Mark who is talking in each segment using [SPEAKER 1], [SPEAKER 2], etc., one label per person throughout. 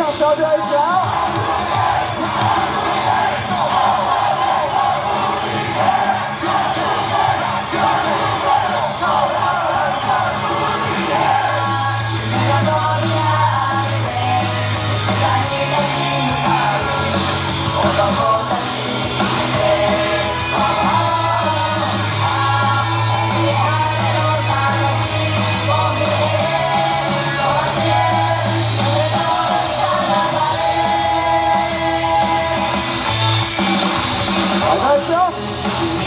[SPEAKER 1] 小小的一条。好，开始。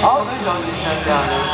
[SPEAKER 1] 好。